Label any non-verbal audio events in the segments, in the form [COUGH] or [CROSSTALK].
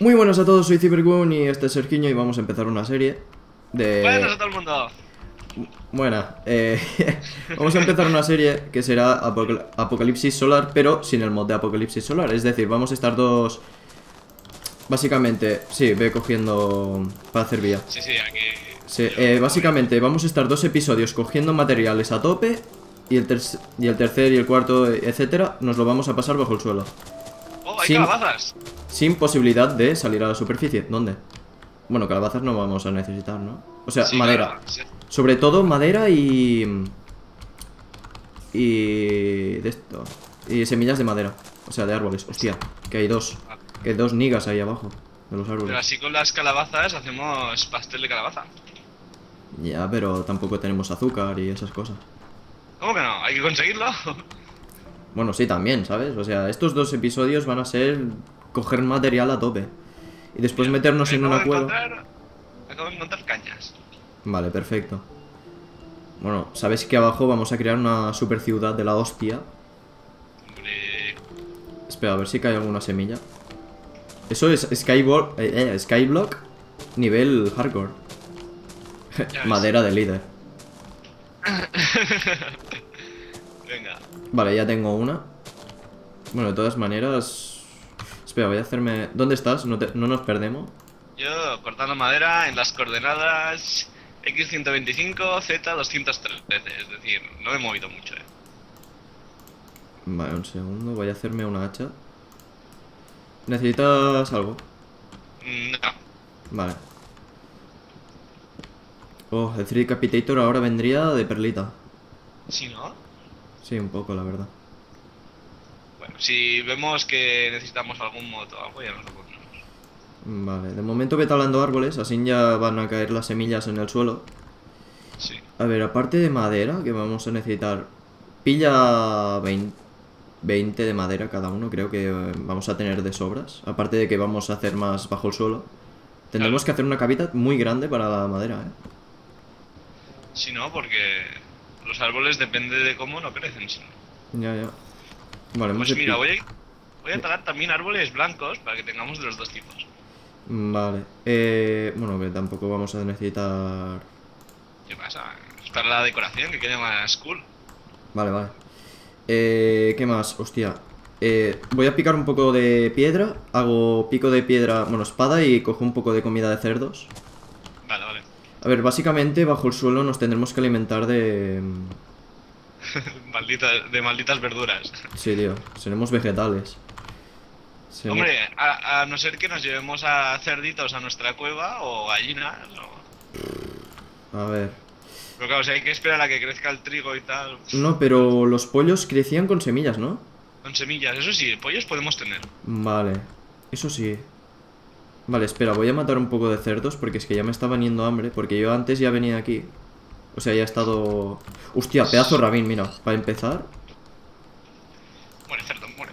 Muy buenas a todos, soy Cybergun y este es Sergiño y vamos a empezar una serie de... Buenas a todo el mundo. Buena, eh, [LAUGHS] vamos a empezar una serie que será Apocal- Apocalipsis Solar, pero sin el mod de Apocalipsis Solar. Es decir, vamos a estar dos... Básicamente, sí, ve cogiendo para hacer vía. Sí, sí, aquí. Sí, eh, básicamente vamos a estar dos episodios cogiendo materiales a tope y el, ter- y el tercer y el cuarto, etcétera, nos lo vamos a pasar bajo el suelo. Oh, hay calabazas. Sin posibilidad de salir a la superficie. ¿Dónde? Bueno, calabazas no vamos a necesitar, ¿no? O sea, Sí, madera. sí. Sobre todo madera y... Y... De esto. Y semillas de madera. O sea, de árboles. Hostia, que hay dos. Que hay dos nigas ahí abajo. De los Pero árboles. así con las calabazas hacemos pastel de calabaza. Ya, pero tampoco tenemos azúcar y esas cosas. ¿Cómo que no? Hay que conseguirlo. [LAUGHS] Bueno, sí, también, ¿sabes? O sea, estos dos episodios van a ser coger material a tope. Y después meternos en una cueva. encontrar- Acabo de encontrar cañas. Vale, perfecto. Bueno, sabes que abajo vamos a crear una super ciudad de la hostia. Hombre. Espera, a ver si cae alguna semilla. Eso es Skyblock, eh, eh, Skyblock nivel hardcore. Madera de líder. [LAUGHS] Venga. Vale, ya tengo una. Bueno, de todas maneras... Espera, voy a hacerme... ¿Dónde estás? No, te- no nos perdemos. Yo cortando madera en las coordenadas X125, Z213. Es decir, no me he movido mucho, eh. Vale, un segundo. Voy a hacerme una hacha. ¿Necesitas algo? Mm, No. Vale. Oh, el 3 Decapitator ahora vendría de perlita. Si no. Sí, un poco, la verdad. Si vemos que necesitamos algún moto o algo, ya nos lo pondremos. Vale, de momento ve talando árboles, así ya van a caer las semillas en el suelo. Sí. A ver, aparte de madera, que vamos a necesitar... Pilla 20, 20 de madera cada uno, creo que eh, vamos a tener de sobras. Aparte de que vamos a hacer más bajo el suelo. Tendremos Claro. que hacer una cavita muy grande para la madera, ¿eh? Si no, porque los árboles depende de cómo no crecen. si no. Ya, ya. Vale, hemos Pues mira, voy a, voy a talar también árboles blancos para que tengamos de los dos tipos. Vale. Eh, bueno, que tampoco vamos a necesitar... ¿Qué pasa? Es para la decoración, que quede más cool. Vale, vale. Eh, ¿Qué más? Hostia. Eh, voy a picar un poco de piedra. Hago pico de piedra, bueno, espada y cojo un poco de comida de cerdos. Vale, vale. A ver, básicamente bajo el suelo nos tendremos que alimentar de... [LAUGHS] De malditas verduras. Sí, tío. Seremos vegetales. Seremos- Hombre, a, a no ser que nos llevemos a cerditos a nuestra cueva o gallinas. O... A ver. Pero claro, si hay que esperar a que crezca el trigo y tal. No, pero los pollos crecían con semillas, ¿no? Con semillas, eso sí, pollos podemos tener. Vale. Eso sí. Vale, espera, voy a matar un poco de cerdos porque es que ya me está veniendo hambre. Porque yo antes ya venía aquí. O sea, ya he estado... Hostia, pedazo de rabín, mira. Para empezar... Muere, cerdo, muere.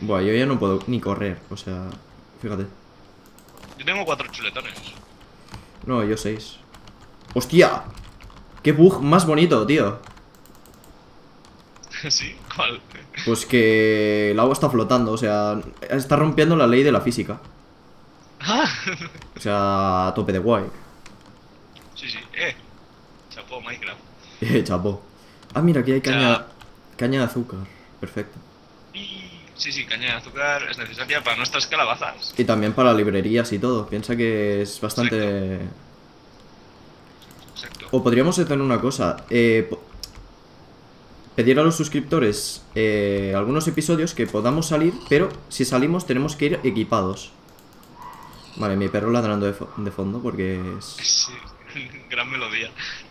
Buah, yo ya no puedo ni correr. O sea, fíjate. Yo tengo cuatro chuletones. No, yo seis. ¡Hostia! ¡Qué bug más bonito, tío! [LAUGHS] ¿Sí? ¿Cuál? Pues que el agua está flotando, o sea, está rompiendo la ley de la física. Ah, O sea, a tope de guay. Sí, sí, eh. Chapó Minecraft. Eh, chapo. Ah, mira, aquí hay caña, Ya. caña de azúcar. Perfecto. Y... Sí, sí, caña de azúcar es necesaria para nuestras calabazas. Y también para librerías y todo. Piensa que es bastante... Exacto. O podríamos hacer una cosa. eh, pedir a los suscriptores eh, algunos episodios que podamos salir, pero si salimos tenemos que ir equipados. Vale, mi perro ladrando de, fo- de fondo porque es Sí, [LAUGHS] gran melodía.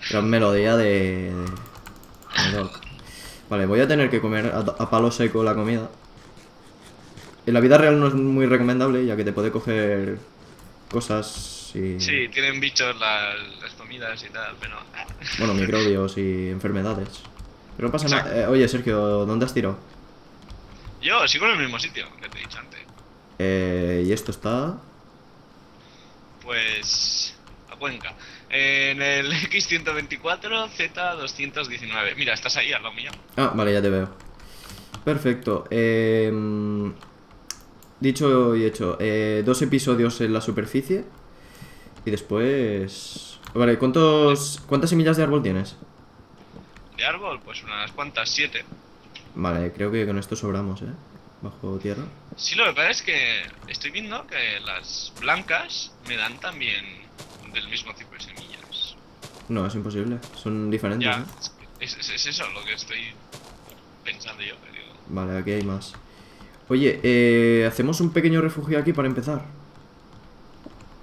gran melodía de... Vale, voy a tener que comer a, a palo seco la comida. En la vida real no es muy recomendable, ya que te puede coger cosas y... Sí, tienen bichos las, las comidas y tal, pero... [LAUGHS] Bueno, microbios y enfermedades. Pero no pasa nada. Eh, oye, Sergio, ¿dónde has tirado? Yo sigo en el mismo sitio que te he dicho antes. Eh, y esto está... Pues... A Cuenca. En el [LAUGHS] X124 Z219. Mira, estás ahí al lado mío. Ah, vale, ya te veo. Perfecto. Eh, dicho y hecho. Eh, dos episodios en la superficie. Y después... Vale, ¿cuántos, ¿cuántas semillas de árbol tienes? De árbol, pues unas cuantas, siete. Vale, creo que con esto sobramos, ¿eh? Bajo tierra. Sí, lo que pasa es que estoy viendo que las blancas me dan también del mismo tipo de semillas. No, es imposible. Son diferentes, Ya, ¿eh? es, es- es eso lo que estoy pensando yo. que digo. Vale, aquí hay más. Oye, eh, hacemos un pequeño refugio aquí para empezar.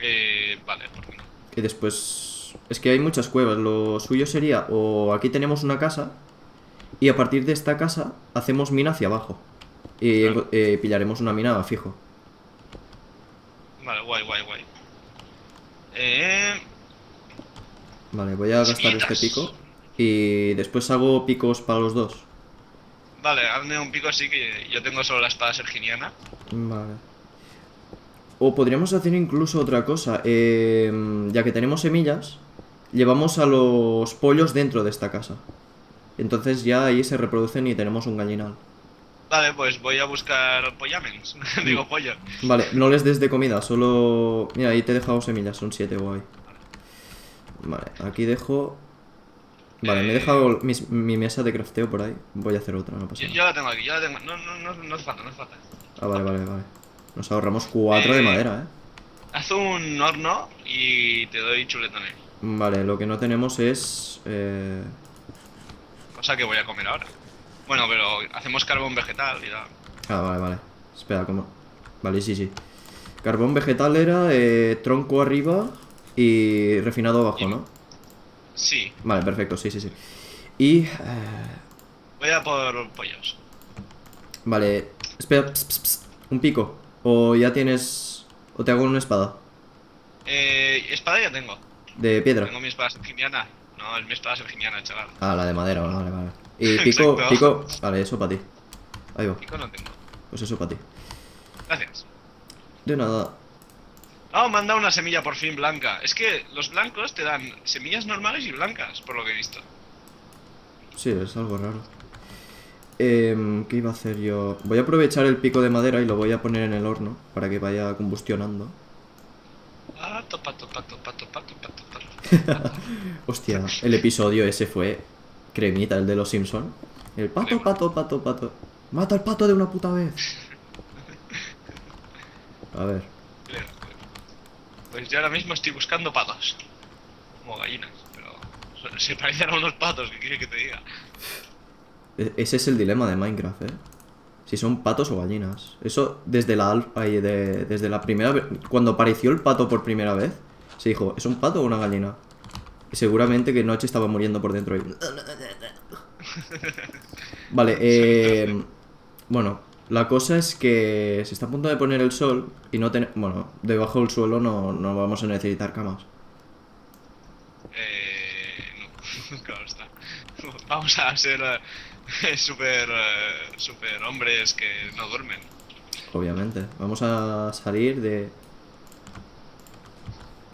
Eh, vale, ¿por qué no? Y después... Es que hay muchas cuevas. Lo suyo sería, o aquí tenemos una casa, y a partir de esta casa hacemos mina hacia abajo. Y Claro. eh, pillaremos una mina fijo. Vale, guay, guay, guay. Eh, Vale, voy a gastar este pico. Y después hago picos para los dos. vale, hazme un pico así que yo tengo solo la espada serginiana. Vale. O podríamos hacer incluso otra cosa. eh, ya que tenemos semillas, llevamos a los pollos dentro de esta casa. Entonces ya ahí se reproducen y tenemos un gallinal. Vale, pues voy a buscar pollamens. [LAUGHS] Digo pollo. Vale, no les des de comida, solo... Mira, ahí te he dejado semillas, son siete, guay. Vale, aquí dejo... Vale, me he Eh. dejado mi mesa de crafteo por ahí. Voy a hacer otra, no pasa nada. yo la tengo aquí, yo la tengo. No, no, no, no hace falta, no hace falta. Ah, vale, vale, vale. Nos ahorramos cuatro de Eh. madera, eh. Haz un horno y te doy chuletones. Vale, lo que no tenemos es... Eh... Cosa que voy a comer ahora. Bueno, pero hacemos carbón vegetal y tal. Ah, vale, vale. Espera, ¿cómo? Vale, sí, sí. Carbón vegetal era eh, tronco arriba y refinado abajo, Y- ¿no? Sí, Vale, perfecto, sí, sí, sí. Y... eh, voy a por pollos. Vale, espera, ps, ps, ps, un pico. O ya tienes... O te hago una espada. Eh, espada ya tengo. De piedra. Tengo mi espada serginiana. No, es mi espada serginiana, chaval. Ah, la de madera, vale, vale. Y [LAUGHS] pico, Exacto. pico... Vale, eso para ti. Ahí va, Pico no tengo. pues eso para ti. Gracias. De nada. Oh, me han dado una semilla por fin blanca. Es que los blancos te dan semillas normales y blancas, por lo que he visto. Sí, es algo raro. Em, ¿Qué iba a hacer yo? Voy a aprovechar el pico de madera y lo voy a poner en el horno para que vaya combustionando. Pato, pato, pato, pato, pato, pato, pato. [LAUGHS] Hostia, el episodio ese fue cremita, el de los Simpson. El pato, pato, pato, pato. Mata al pato de una puta vez. A ver. Pues yo ahora mismo estoy buscando patos. Como gallinas, pero se- parecen a unos patos, ¿qué quiere que te diga? E- Ese es el dilema de Minecraft, ¿eh? Si son patos o gallinas. Eso desde la alfa, ay, de- desde la primera vez, cuando apareció el pato por primera vez, se dijo, ¿es un pato o una gallina? Y seguramente que Noche estaba muriendo por dentro. y- [LAUGHS] Vale, eh, bueno, la cosa es que se está a punto de poner el sol y no tenemos, bueno, debajo del suelo no, no vamos a necesitar camas. Eh. No, [LAUGHS] claro está. [LAUGHS] Vamos a ser eh, super. eh, super hombres que no duermen. Obviamente. Vamos a salir de...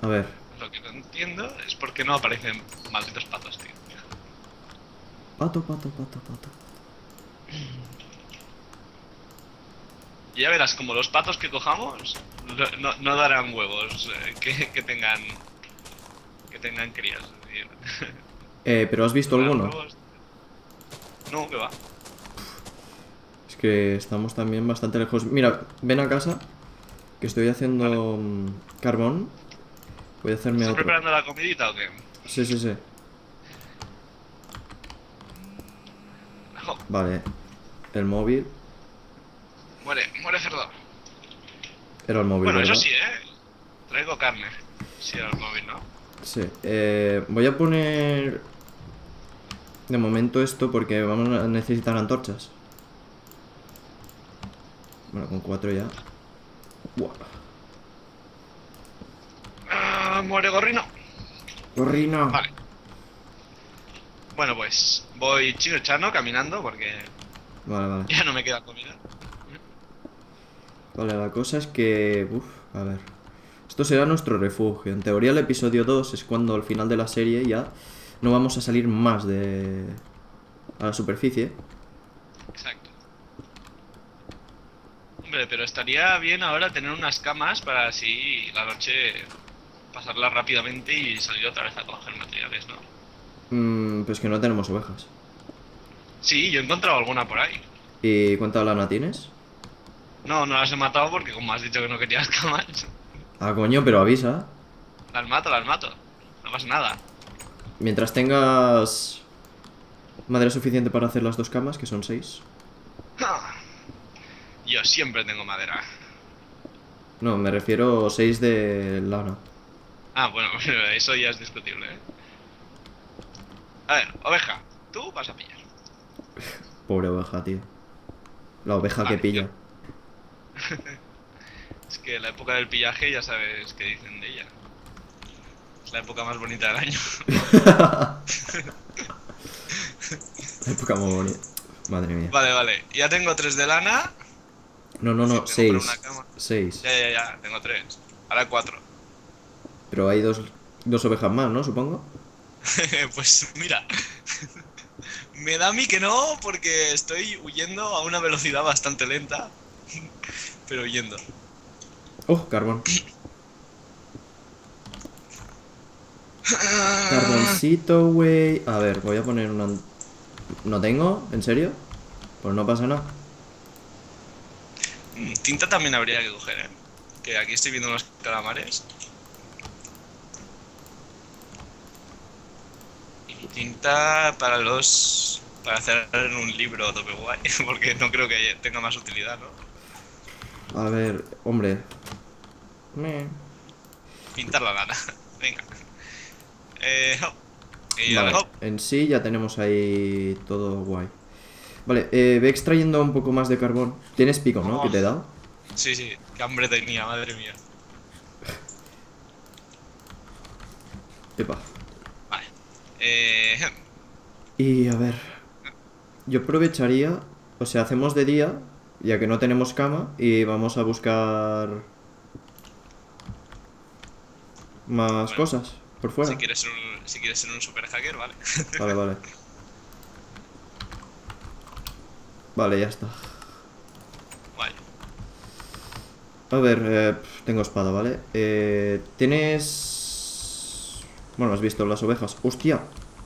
A ver, Lo que no entiendo es por qué no aparecen malditos patos, tío. Pato, pato, pato, pato. Ya verás, como los patos que cojamos no, no- no darán huevos eh, que, que tengan. que tengan crías. [LAUGHS] Eh, ¿pero has visto darán alguno? huevos. No, que va. Es que estamos también bastante lejos. Mira, ven a casa, que estoy haciendo mm, carbón. Voy a hacerme ¿Estás otro. preparando la comidita o qué? Sí, sí, sí. Vale. El móvil. muere, muere cerdo. Era el móvil, Bueno, ¿verdad? eso sí, ¿eh? Traigo carne. Si era el móvil, ¿no? Sí. Eh, voy a poner... De momento esto porque vamos a necesitar antorchas. Bueno, con cuatro ya. Buah. Ah, muere gorrino. ¡Gorrino! Vale. Bueno, pues voy chino chano caminando porque Vale, vale. ya no me queda comida. Vale, la cosa es que... Uf, a ver. Esto será nuestro refugio. En teoría el episodio 2 es cuando al final de la serie ya no vamos a salir más de... a la superficie. Exacto. Hombre, pero estaría bien ahora tener unas camas para así la noche pasarla rápidamente y salir otra vez a coger materiales, ¿no? Mm, pues que no tenemos ovejas. Sí, yo he encontrado alguna por ahí. ¿Y cuánta lana tienes? No, no las he matado porque como has dicho que no querías [LAUGHS] camas, Ah, coño, pero avisa. las mato, las mato. No pasa nada. Mientras tengas madera suficiente para hacer las dos camas, que son seis. [LAUGHS] Yo siempre tengo madera. No, me refiero seis de lana. Ah, bueno, [LAUGHS] eso ya es discutible, ¿eh? A ver, oveja, tú vas a pillar. Pobre oveja, tío. La oveja Vale, que pilla. [LAUGHS] Es que la época del pillaje ya sabes qué dicen de ella. Es la época más bonita del año. [LAUGHS] [LAUGHS] Época muy bonita. Madre mía. Vale, vale. Ya tengo tres de lana. No, no, no, Sí, seis. Seis. Ya, ya, ya. Tengo tres. Ahora cuatro. Pero hay dos, dos ovejas más, ¿no? Supongo. [LAUGHS] pues mira. [LAUGHS] Me da a mí que no, porque estoy huyendo a una velocidad bastante lenta. [LAUGHS] Pero huyendo. Oh, carbón. Carboncito, güey. A ver, voy a poner una... ¿No tengo? ¿En serio? Pues no pasa nada. Mm, Tinta también habría que coger, ¿eh? Que aquí estoy viendo unos calamares. Y tinta para los... Para hacer un libro tope guay, [LAUGHS] porque no creo que tenga más utilidad, ¿no? A ver, hombre. Me- Pintar la lana. [LAUGHS] Venga. Eh, hop. Y Vale, ahora hop. en sí ya tenemos ahí todo guay. Vale, eh, ve extrayendo un poco más de carbón. Tienes pico, ¿no? Oh. Que te he dado. Sí, sí, qué hambre tenía, madre mía. Epa. Eh, Y a ver. Yo aprovecharía. O sea, hacemos de día, ya que no tenemos cama, y vamos a buscar. Más Bueno. cosas por fuera. si, quieres ser un, si quieres ser un super hacker, vale. [LAUGHS] Vale, vale. Vale, ya está. Vale. A ver, eh, tengo espada, ¿vale? Eh, Tienes... Bueno, has visto las ovejas. ¡Hostia!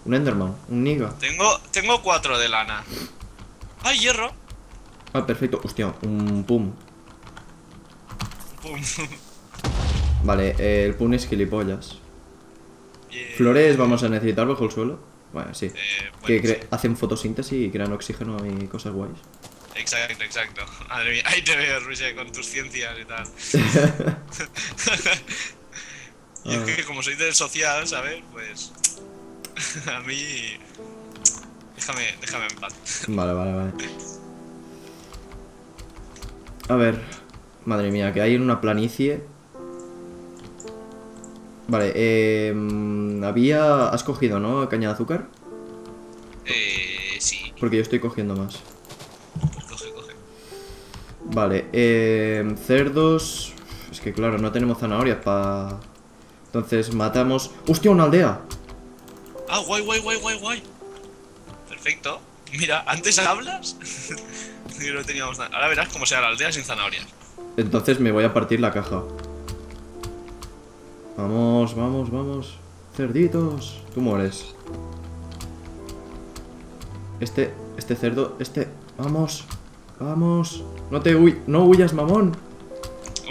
Un Enderman, un Niga. Tengo, tengo cuatro de lana. ¡Ay, hierro! Ah, perfecto. Hostia, un Pum. Pum. [LAUGHS] Vale, eh, el Pum es gilipollas. Eh, Flores vamos a necesitar bajo el suelo. Bueno, sí. eh, Que hacen fotosíntesis y crean oxígeno y cosas guays. Exacto, exacto. Madre mía, ahí te veo, Rusia, con tus ciencias y tal. [LAUGHS] [LAUGHS] y es que como soy del social, ¿sabes? Pues... [LAUGHS] a mí... Déjame, déjame en paz. [LAUGHS] Vale, vale, vale. A ver. Madre mía, que hay en una planicie. Vale, eh, mm, había... Has cogido, ¿no? Caña de azúcar. Eh, sí. Porque yo estoy cogiendo más. Coge, coge. Vale, eh, cerdos... Es que claro, no tenemos zanahorias para... Entonces matamos... ¡Hostia, una aldea! Ah, guay, guay, guay, guay, guay. Perfecto. Mira, antes hablas [LAUGHS] y no teníamos nada. Ahora verás cómo sea la aldea sin zanahorias. Entonces me voy a partir la caja. Vamos, vamos, vamos. Cerditos. Tú mueres. Este, este cerdo, este. Vamos, vamos. No te huy, no huyas, mamón.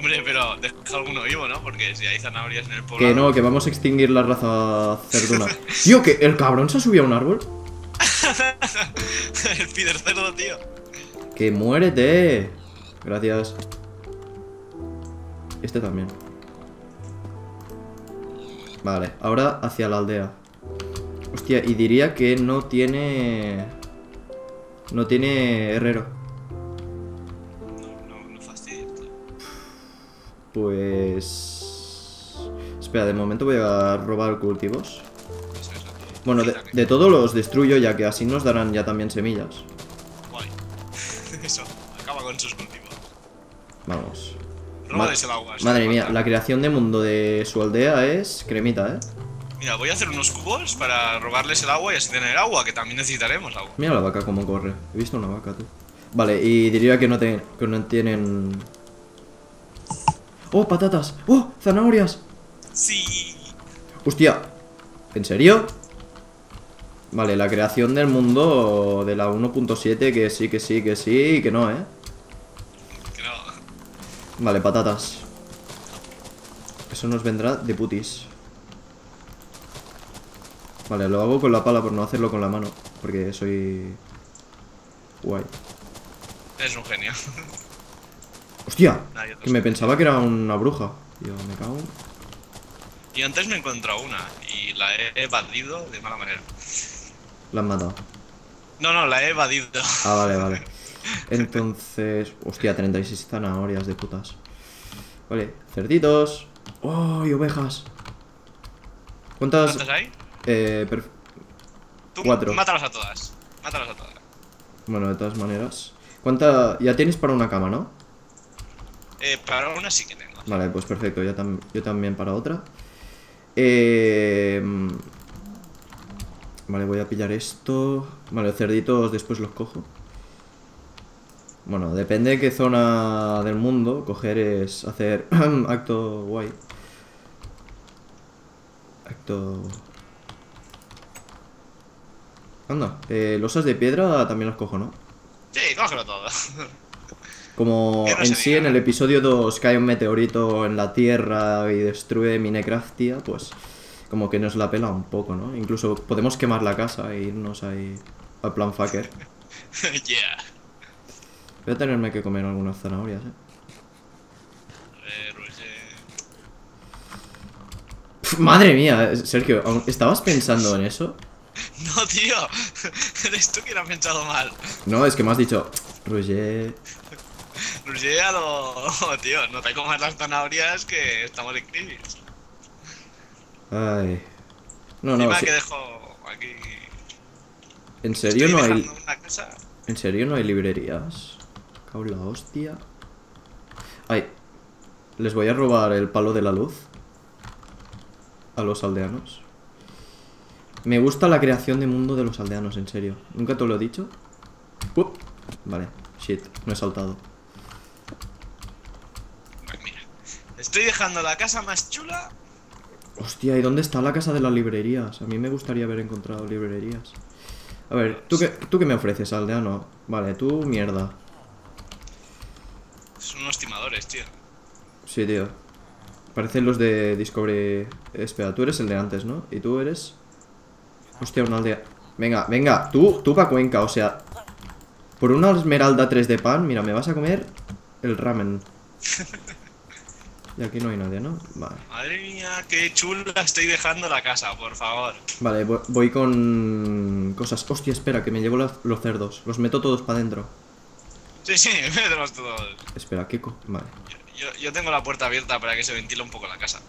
Hombre, pero deja alguno vivo, ¿no? Porque si hay zanahorias en el pueblo. Que no, que vamos a extinguir la raza cerduna. [LAUGHS] Tío, que el cabrón se ha subido a un árbol. [LAUGHS] el pider cerdo, tío. Que muérete. Gracias. Este también. Vale, ahora hacia la aldea. Hostia, y diría que no tiene... No tiene herrero. Pues... Espera, de momento voy a robar cultivos. Bueno, de, de todos los destruyo ya que así nos darán ya también semillas. Guay. [LAUGHS] Eso, acaba con sus cultivos. Vamos. Róbales Ma- el agua. Madre mía, la creación de mundo de su aldea es cremita, ¿eh? Mira, voy a hacer unos cubos para robarles el agua y así tener agua, que también necesitaremos agua. Mira la vaca cómo corre. He visto una vaca, tú. Vale, y diría que no, te- que no tienen... ¡Oh, patatas! ¡Oh, zanahorias! Sí. ¡Hostia! ¿En serio? Vale, la creación del mundo de la 1.7 que sí, que sí, que sí y que no, ¿eh? Que no. Vale, patatas. Eso nos vendrá de putis. Vale, lo hago con la pala por no hacerlo con la mano. Porque soy... Guay. Es un genio. ¡Hostia! Yo Que me pensaba que era una bruja. Yo me cago. Y antes me he encontrado una y la he evadido de mala manera. La han matado. No, no, la he evadido. Ah, vale, vale. [LAUGHS] Entonces... Hostia, 36 zanahorias de putas. Vale, cerditos. ¡Oh, y ovejas! ¿Cuántas...? ¿Cuántas hay? Eh, perf- Tú Cuatro. mátalas a todas. Mátalas a todas. Bueno, de todas maneras. ¿Cuánta...? Ya tienes para una cama, ¿no? Eh, para una sí que tengo. Vale, pues perfecto. Tam- yo también para otra. Eh... Vale, voy a pillar esto. Vale, cerditos después los cojo. Bueno, depende de qué zona del mundo coger es hacer [CLEARS THROAT] acto guay. Acto... Anda, eh, losas de piedra también las cojo, ¿no? Sí, cógelo todo. [LAUGHS] Como no en sí en el episodio 2 cae un meteorito en la Tierra y destruye Minecraftia, pues como que nos la pela un poco, ¿no? Incluso podemos quemar la casa e irnos ahí al plan fucker. [LAUGHS] yeah. Voy a tenerme que comer algunas zanahorias, ¿eh? Madre mía, Sergio, ¿aún- ¿estabas pensando en eso? [LAUGHS] No, tío. [LAUGHS] Eres tú quien ha pensado mal. No, es que me has dicho, Roger... Roger a lo... [LAUGHS] Tío, no te comas las zanahorias que estamos en crisis. Ay... No, no, Encima sí- que dejo aquí... ¿en serio Estoy no hay... dejando una casa... ¿En serio no hay librerías? Cago en la hostia. Ay, les voy a robar el palo de la luz a los aldeanos. Me gusta la creación de mundo de los aldeanos, en serio. ¿Nunca te lo he dicho? Uh, vale, shit, no he saltado. Pues mira. Estoy dejando la casa más chula. Hostia, ¿y dónde está la casa de las librerías? A mí me gustaría haber encontrado librerías. A ver, ¿tú qué, ¿tú qué me ofreces, aldeano? Vale, tú mierda. Son unos timadores, tío. Sí, tío. Parecen los de Discovery. Espera, tú eres el de antes, ¿no? Y tú eres. Hostia, una aldea. Venga, venga, tú, tú pa' Cuenca, o sea. Por una esmeralda 3 de pan, mira, me vas a comer el ramen. [LAUGHS] Y aquí no hay nadie, ¿no? Vale. Madre mía, qué chula estoy dejando la casa, por favor. Vale, vo- voy con cosas. Hostia, espera, que me llevo los cerdos. Los meto todos para adentro. Sí, sí, [LAUGHS] mételos todos. Espera, ¿qué co- Vale. Yo, yo tengo la puerta abierta para que se ventile un poco la casa.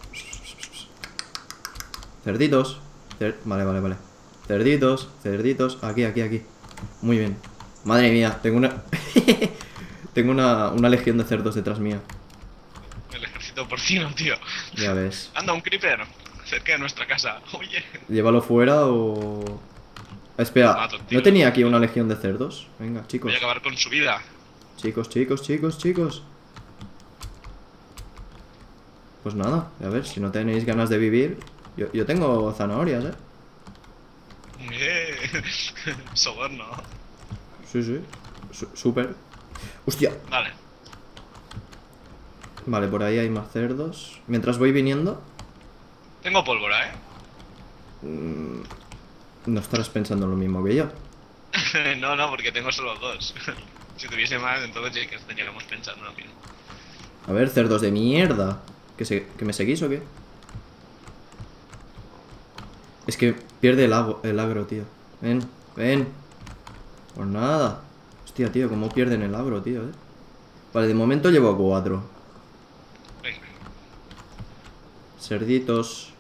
Cerditos. Cer- vale, vale, vale. Cerditos, cerditos. Aquí, aquí, aquí. Muy bien. Madre mía, tengo una. [LAUGHS] tengo una, una legión de cerdos detrás mía. Ejército porcino, [LAUGHS] tío. Ya ves. Anda, un creeper cerca de nuestra casa. Oye. Llévalo fuera o. Espera, Mato. ¿no tenía aquí una legión de cerdos? Venga, chicos. Voy a acabar con su vida. Chicos, chicos, chicos, chicos. Pues nada, a ver, si no tenéis ganas de vivir. Yo, yo tengo zanahorias, eh. Eh, [LAUGHS] Soborno. Sí, sí. Su- Súper. Hostia. Vale. Vale, por ahí hay más cerdos. Mientras voy viniendo, Tengo pólvora, ¿eh? no estarás pensando lo mismo que yo. [LAUGHS] no, no, porque tengo solo dos. [LAUGHS] si tuviese más, entonces sí que estaríamos pensando lo mismo. A ver, cerdos de mierda. ¿Que, se- que me seguís o qué? Es que pierde el, ago- el agro, tío. Ven, ven. Por nada. Hostia, tío, cómo pierden el agro, tío, eh. Vale, de momento llevo cuatro. Venga. Cerditos.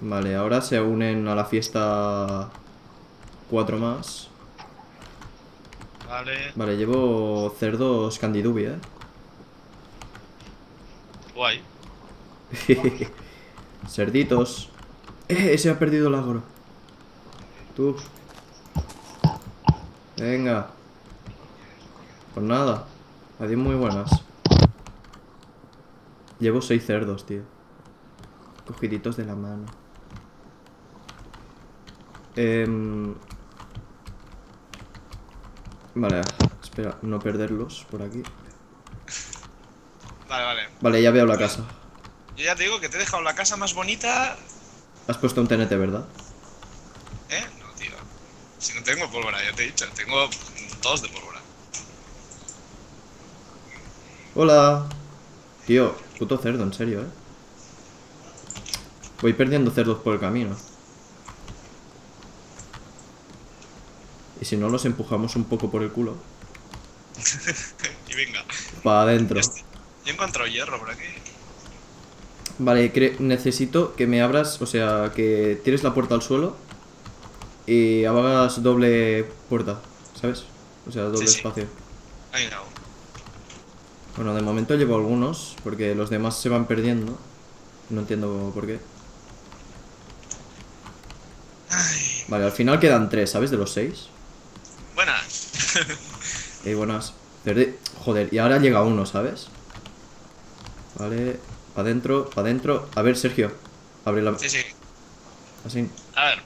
Vale, ahora se unen a la fiesta cuatro más. Vale. Vale, llevo cerdos candidubi, eh. Guay. [LAUGHS] Cerditos. Eh, ese ha perdido el agro. Tú. Venga. Pues nada. Adiós muy buenas. Llevo seis cerdos, tío. Cogiditos de la mano. Em, Vale, espera, no perderlos por aquí. Vale, vale. Vale, ya veo la casa. Yo ya te digo que te he dejado la casa más bonita. Has puesto un TNT, ¿verdad? ¿Eh? No, tío. Si no tengo pólvora, ya te he dicho. Tengo dos de pólvora. Hola. Tío, puto cerdo, en serio, ¿eh? Voy perdiendo cerdos por el camino. Y si no, los empujamos un poco por el culo. [LAUGHS] y venga. Para adentro. Yo he encontrado hierro por aquí. Vale, necesito que me abras, o sea, que tires la puerta al suelo y hagas doble puerta, ¿sabes? O sea, doble Sí, sí. espacio. Ahí no. Bueno, de momento llevo algunos, porque los demás se van perdiendo. No entiendo por qué. Ay. Vale, al final quedan tres, ¿sabes? De los seis. Buenas. [LAUGHS] Eh, buenas. Perdi- Joder, y ahora llega uno, ¿sabes? Vale, para adentro, para adentro. A ver, Sergio, abre la... Sí, sí. Así, A ver.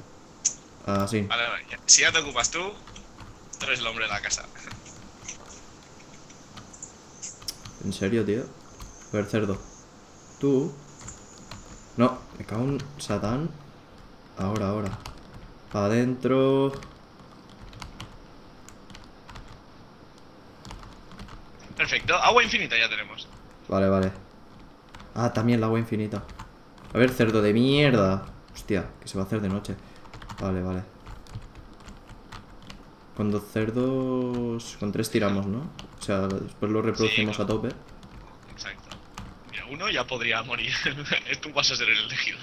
así. Vale, vale. Si ya te ocupas tú, tú eres el hombre de la casa. ¿En serio, tío? A ver, cerdo. Tú. No, me cago en Satán. Ahora, ahora. Para adentro. Perfecto. Agua infinita ya tenemos. Vale, vale. Ah, también el agua infinita. A ver, cerdo de mierda. Hostia, que se va a hacer de noche. Vale, vale. Con dos cerdos... Con tres tiramos, ¿no? O sea, después lo reproducimos Sí, a tope. Exacto. Mira, uno ya podría morir. [LAUGHS] Tú vas a ser el elegido.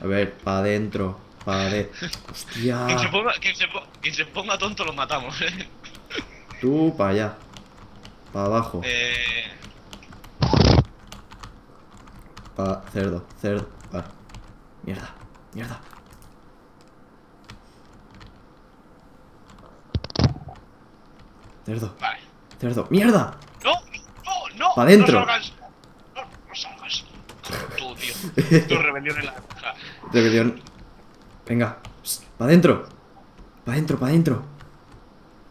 A ver, para adentro. Para adentro. [LAUGHS] Quien se, Hostia. ponga, quien, se, po- quien se ponga tonto lo matamos. ¿eh? Tú para allá. Para abajo. Eh, Pa cerdo, cerdo. Vale. Mierda, mierda. Cerdo, vale. cerdo. ¡Mierda! ¡No! ¡No! ¡No! Pa' dentro. ¡No salgas! ¡No, no salgas! Tú, tío. Tu [LAUGHS] rebelión en la granja. Rebelión. Venga, para adentro. Para adentro, para adentro.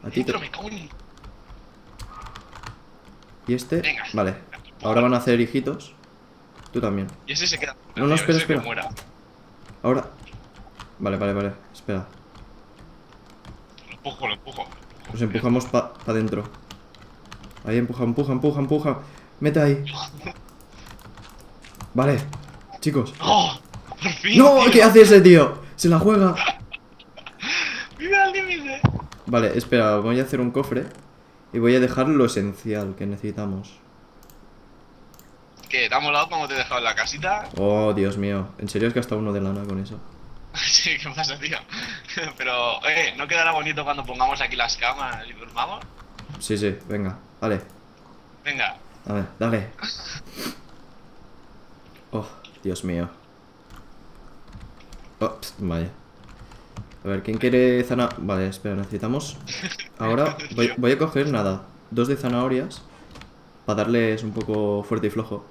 A ti me cago en... ¿Y este? Venga. Vale. Ahora van a hacer hijitos. Tú también. Y ese se queda. No, no, espera, espera. muera. Ahora. Vale, vale, vale. Espera. Lo empujo, lo empujo. Nos empujamos para adentro. Ahí empuja, empuja, empuja, empuja. Mete ahí. Vale. Chicos. ¡Oh! ¡Por fin! ¡No! tío! ¿Qué hace ese tío? Se la juega. ¡Vive al límite! Vale, espera, voy a hacer un cofre. Y voy a dejar lo esencial que necesitamos. ¿Qué? ¿Te ha molado cómo te he dejado en la casita? Oh, Dios mío. ¿En serio has gastado uno de lana con eso? Sí, [LAUGHS] ¿qué pasa, tío? [LAUGHS] Pero, eh, ¿no quedará bonito cuando pongamos aquí las camas y durmamos? Sí, sí, venga. Vale. Venga. A ver, dale. Oh, Dios mío. Oh, pst, vaya. A ver, ¿quién quiere zanahoria? Vale, espera, necesitamos... Ahora [LAUGHS] voy, voy a coger, nada, dos de zanahorias para darles un poco fuerte y flojo.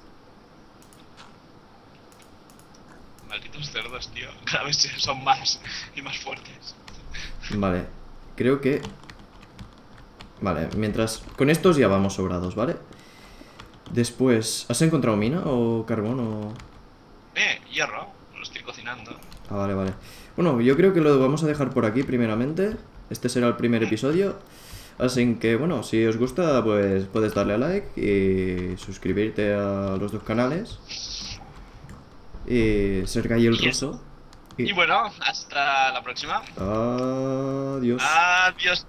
Malditos cerdos, tío. [LAUGHS] Cada vez son más y más fuertes. Vale, creo que... Vale, mientras... Con estos ya vamos sobrados, ¿vale? Después... ¿Has encontrado mina o carbón o...? Eh, hierro. Lo estoy cocinando. Ah, vale, vale. Bueno, yo creo que lo vamos a dejar por aquí primeramente. Este será el primer episodio. Así que, bueno, si os gusta, pues puedes darle a like y suscribirte a los dos canales. Y ser Gay el Y- Ruso. Y bueno, hasta la próxima. Adiós. Adiós.